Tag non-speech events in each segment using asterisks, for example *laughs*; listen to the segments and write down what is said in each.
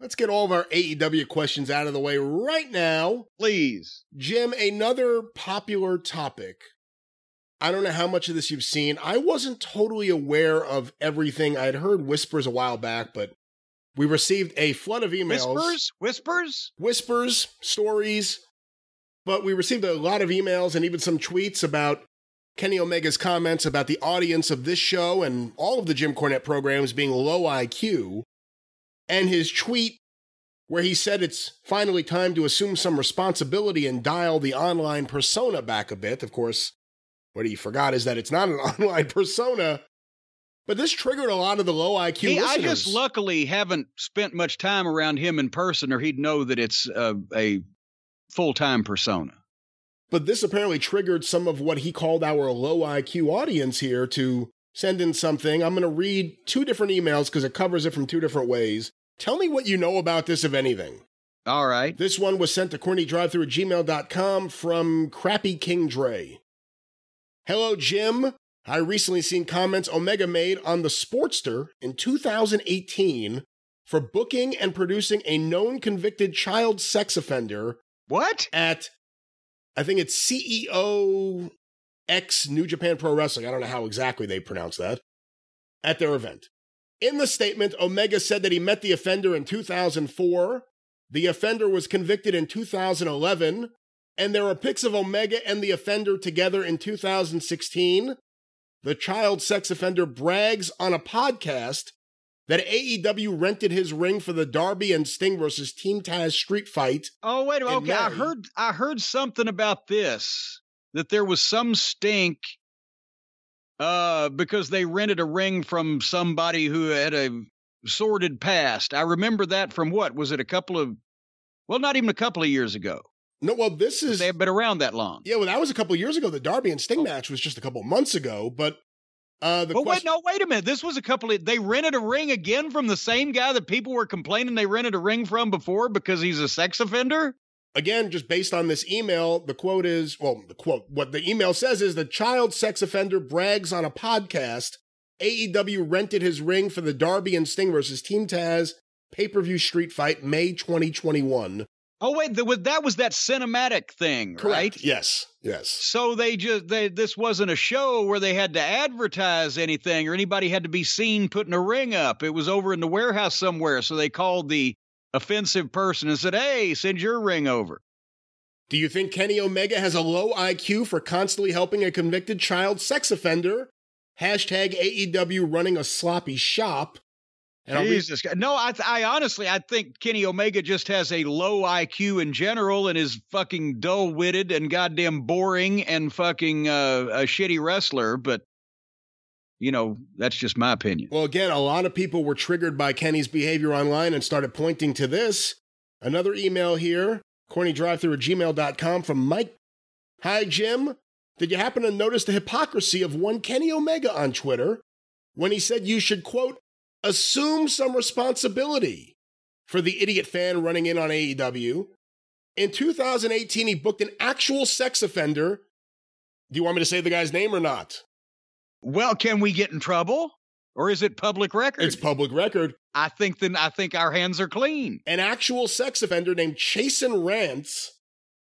let's get all of our AEW questions out of the way right now. Please. Jim, another popular topic. I don't know how much of this you've seen. I wasn't totally aware of everything. I'd heard whispers a while back, but we received a flood of emails. Whispers? Whispers? Whispers, stories. But we received a lot of emails and even some tweets about Kenny Omega's comments about the audience of this show and all of the Jim Cornette programs being low IQ, and his tweet where he said it's finally time to assume some responsibility and dial the online persona back a bit. Of course, what he forgot is that it's not an *laughs* online persona. But this triggered a lot of the low IQ Hey, I just luckily haven't spent much time around him in person, or he'd know that it's uh, a full time persona. But this apparently triggered some of what he called our low IQ audience here to send in something. I'm going to read two different emails because it covers it from two different ways. Tell me what you know about this, if anything. All right. This one was sent to cornydrivethru at gmail.com from Crappy King Dre. Hello, Jim. I recently seen comments Omega made on the Sportster in 2018 for booking and producing a known convicted child sex offender What? at, I think it's CEO X New Japan Pro Wrestling. I don't know how exactly they pronounce that. At their event. In the statement, Omega said that he met the offender in 2004. The offender was convicted in 2011. And there are pics of Omega and the offender together in 2016. The child sex offender brags on a podcast that AEW rented his ring for the Darby and Sting versus Team Taz street fight Oh wait. a minute. Okay, I heard. I heard something about this. That there was some stink. Uh, because they rented a ring from somebody who had a sordid past. I remember that from what was it? A couple of, well, not even a couple of years ago. No, well, this is They have been around that long. yeah. Well, that was a couple of years ago. The Darby and Sting match was just a couple of months ago. But uh, the But wait, no, wait a minute. This was a couple of. They rented a ring again from the same guy that people were complaining they rented a ring from before because he's a sex offender. Again, just based on this email, the quote is well, the quote. What the email says is the child sex offender brags on a podcast. AEW rented his ring for the Darby and Sting versus Team Taz pay per view street fight May 2021. Oh wait, the, was- that was that cinematic thing, right? Yes. Yes. So they just they this wasn't a show where they had to advertise anything or anybody had to be seen putting a ring up. It was over in the warehouse somewhere. So they called the offensive person and said, "Hey, send your ring over." Do you think Kenny Omega has a low IQ for constantly helping a convicted child sex offender? Hashtag AEW running a sloppy shop. And Jesus, no, I, th- I honestly, I think Kenny Omega just has a low IQ in general and is fucking dull witted and goddamn boring and fucking uh, a shitty wrestler. But you know, that's just my opinion. Well, again, a lot of people were triggered by Kenny's behavior online and started pointing to this. Another email here, cornydrivethru at gmail.com from Mike. Hi, Jim. Did you happen to notice the hypocrisy of one Kenny Omega on Twitter when he said you should, quote, assume some responsibility for the idiot fan running in on AEW? In 2018, he booked an actual sex offender. Do you want me to say the guy's name or not? Well, can we get in trouble, or is it public record? It's public record. I think then I think our hands are clean. an actual sex offender named Chasyn Rance.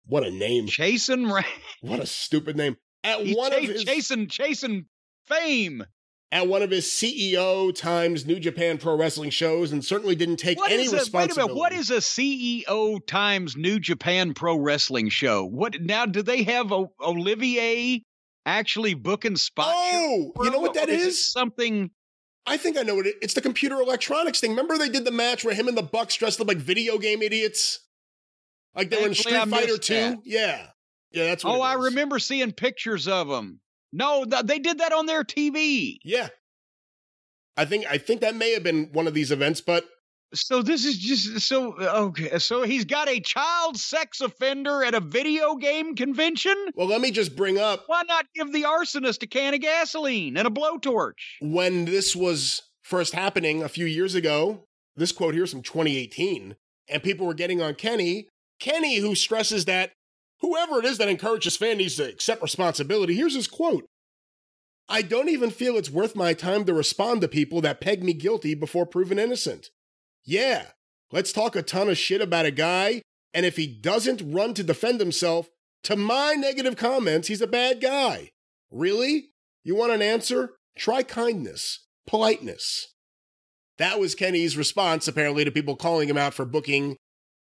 What a name. Chasing, ra- What a stupid name. At he's one cha- of his chasing, chasing fame. at one of his CEO times New Japan Pro Wrestling shows and certainly didn't take What any is a, wait a minute? What is a CEO times New Japan Pro Wrestling show? What now? Do they have o- Olivier actually booking spots? Oh, you know what that is? Is? Something. I think I know what it It's the computer electronics thing. Remember they did the match where him and the Bucks dressed up like video game idiots? Like they were in Street Fighter 2? Yeah. Yeah, that's what Oh, I remember seeing pictures of them. No, th- they did that on their TV. Yeah. I think I think that may have been one of these events, but So this is just so okay. So he's got a child sex offender at a video game convention. well, let me just bring up Why not give the arsonist a can of gasoline and a blowtorch? when this was first happening a few years ago, this quote here is from 2018, and people were getting on Kenny. Kenny, who stresses that whoever it is that encourages fan needs to accept responsibility. Here's his quote I don't even feel it's worth my time to respond to people that peg me guilty before proven innocent. Yeah, Let's talk a ton of shit about a guy, and if he doesn't run to defend himself, to my negative comments, he's a bad guy. Really? You want an answer? Try kindness, politeness. That was Kenny's response, apparently, to people calling him out for booking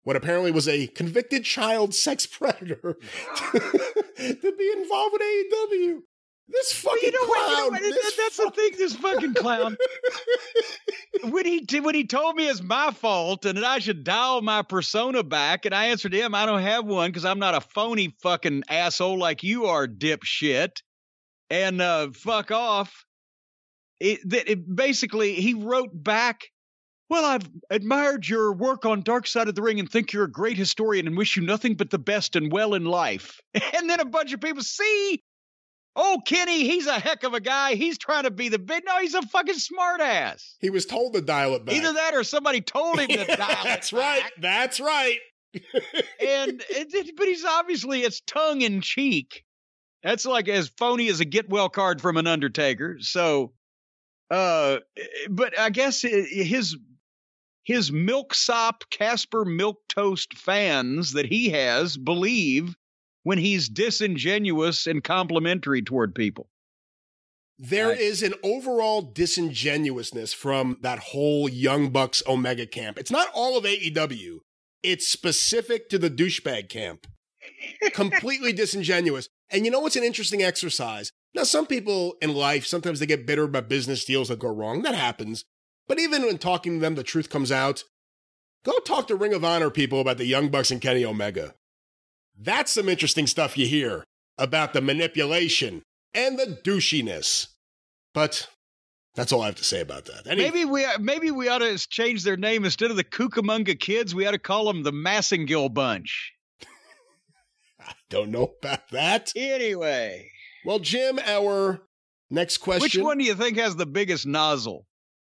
what apparently was a convicted child sex predator *laughs* to be involved with AEW. This fucking you know clown. What, you know what, that's the thing. This fucking clown. *laughs* when he when he told me it's my fault and that I should dial my persona back, and I answered him, I don't have one because I'm not a phony fucking asshole like you are, dipshit. And uh, fuck off. It, it basically he wrote back well, I've admired your work on Dark Side of the Ring and think you're a great historian and wish you nothing but the best and well in life. *laughs* And then a bunch of people see, oh, Kenny, he's a heck of a guy. He's trying to be the big. No, he's a fucking smartass. He was told to dial it back. Either that or somebody told him to *laughs* dial That's right. That's right. *laughs* and it, but he's obviously it's tongue in cheek. That's like as phony as a get well card from an Undertaker. So, uh, but I guess his his milksop Caspar Milquetoast fans that he has believe when he's disingenuous and complimentary toward people. There right. is an overall disingenuousness from that whole Young Bucks Omega camp. It's not all of AEW. It's specific to the douchebag camp. *laughs* Completely disingenuous. And you know what's an interesting exercise? Now, some people in life, sometimes they get bitter about business deals that go wrong. That happens. But even when talking to them, the truth comes out. Go talk to Ring of Honor people about the Young Bucks and Kenny Omega. That's some interesting stuff you hear about the manipulation and the douchiness. But that's all I have to say about that. Any- maybe we maybe we ought to change their name instead of the Cucamonga Kids. We ought to call them the Massengill Bunch. *laughs* I don't know about that. Anyway, well, Jim, our next question. Which one do you think has the biggest nozzle?